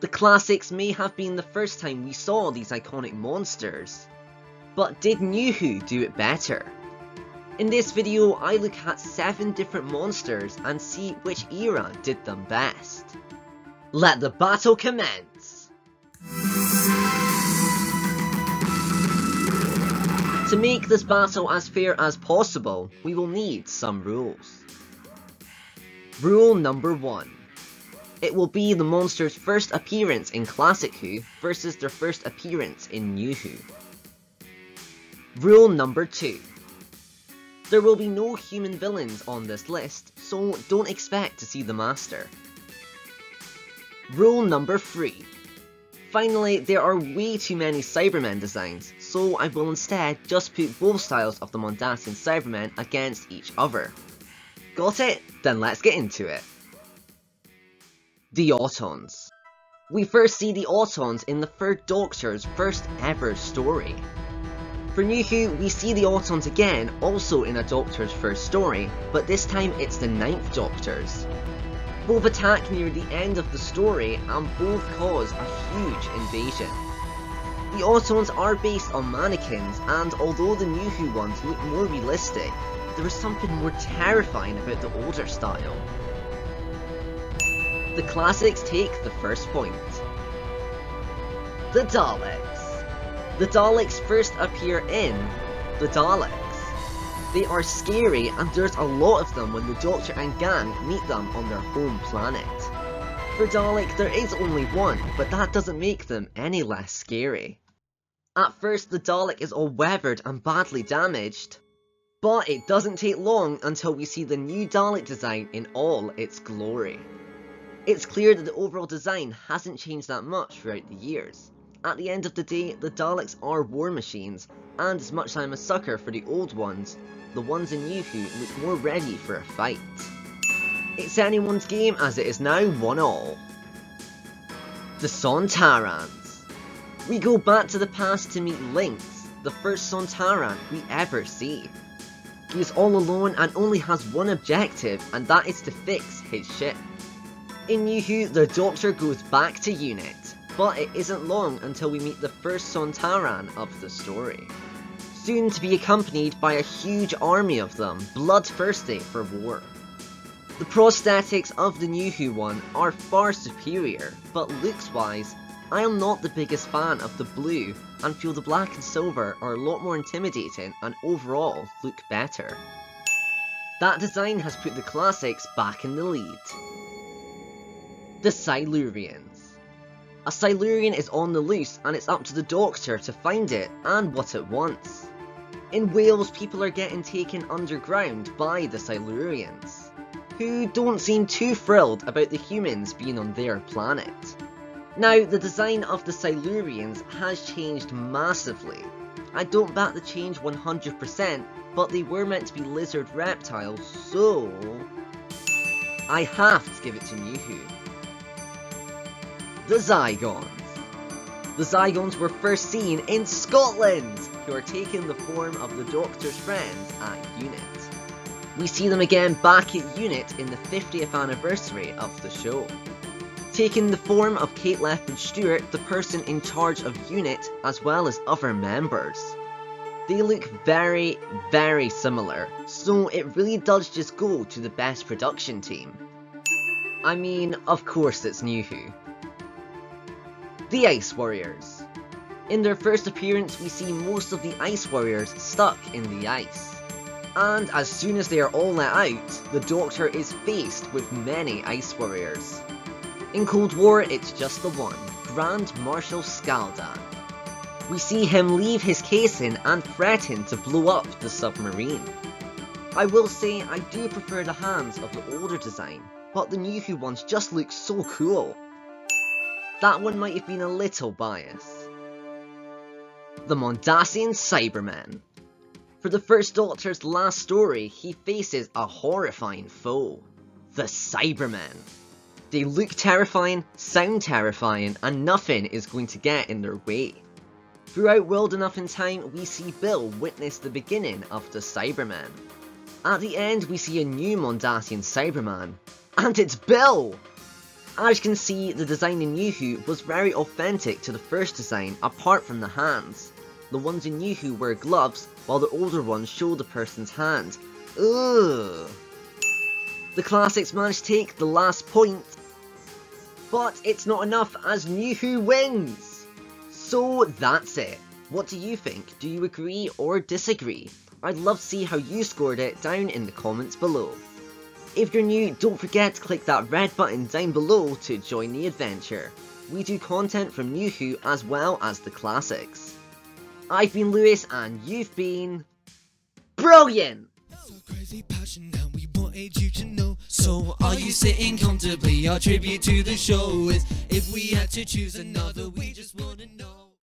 The classics may have been the first time we saw these iconic monsters, but did New Who do it better? In this video, I look at 7 different monsters and see which era did them best. Let the battle commence! To make this battle as fair as possible, we will need some rules. Rule number 1. It will be the monster's first appearance in Classic Who versus their first appearance in New Who. Rule number 2. There will be no human villains on this list, so don't expect to see the Master. Rule number 3. Finally, there are way too many Cybermen designs, so I will instead just put both styles of the Mondasian Cybermen against each other. Got it? Then let's get into it. The Autons. We first see the Autons in the third Doctor's first ever story. For New Who, we see the Autons again, also in a Doctor's first story, but this time it's the ninth Doctor's. Both attack near the end of the story and both cause a huge invasion. The Autons are based on mannequins and although the New Who ones look more realistic, there is something more terrifying about the older style. The classics take the first point. The Daleks. The Daleks first appear in The Daleks. They are scary and there's a lot of them when the Doctor and gang meet them on their home planet. For Dalek there is only one, but that doesn't make them any less scary. At first the Dalek is all weathered and badly damaged, but it doesn't take long until we see the new Dalek design in all its glory. It's clear that the overall design hasn't changed that much throughout the years. At the end of the day, the Daleks are war machines, and as much as I'm a sucker for the old ones, the ones in Who look more ready for a fight. It's anyone's game as it is now one all. The Sontarans. We go back to the past to meet Linx, the first Sontaran we ever see. He is all alone and only has one objective, and that is to fix his ship. In New Who, the Doctor goes back to UNIT, but it isn't long until we meet the first Sontaran of the story soon to be accompanied by a huge army of them, bloodthirsty for war. The prosthetics of the New Who one are far superior, but looks-wise, I am not the biggest fan of the blue and feel the black and silver are a lot more intimidating and overall look better. That design has put the classics back in the lead. The Silurians. A Silurian is on the loose and it's up to the Doctor to find it and what it wants. In Wales, people are getting taken underground by the Silurians, who don't seem too thrilled about the humans being on their planet. Now, the design of the Silurians has changed massively. I don't bat the change 100%, but they were meant to be lizard reptiles, so... I have to give it to Who. The Zygons. The Zygons were first seen in Scotland! who are taking the form of the Doctor's friends at UNIT. We see them again back at UNIT in the 50th anniversary of the show. Taking the form of Kate Lethbridge Stewart, the person in charge of UNIT, as well as other members. They look very, very similar, so it really does just go to the best production team. I mean, of course it's New Who. The Ice Warriors. In their first appearance, we see most of the Ice Warriors stuck in the ice. And as soon as they are all let out, the Doctor is faced with many Ice Warriors. In Cold War, it's just the one, Grand Marshal Skaldak. We see him leave his casing and threaten to blow up the submarine. I will say I do prefer the hands of the older design, but the New ones just look so cool. That one might have been a little biased the Mondasian Cyberman. For the First Doctor's last story, he faces a horrifying foe, the Cybermen. They look terrifying, sound terrifying, and nothing is going to get in their way. Throughout World Enough and Time, we see Bill witness the beginning of the Cybermen. At the end, we see a new Mondasian Cyberman, and it's Bill! As you can see, the design in Who was very authentic to the first design apart from the hands. The ones in Who wear gloves, while the older ones show the person's hand. Ugh. The classics managed to take the last point, but it's not enough as Who wins! So that's it. What do you think? Do you agree or disagree? I'd love to see how you scored it down in the comments below. If you're new, don't forget to click that red button down below to join the adventure. We do content from New Who as well as the classics. I've been Lewis and you've been... BRILLIANT! So are you sitting comfortably? Our tribute to the show is if we had to choose another, we just wanna know.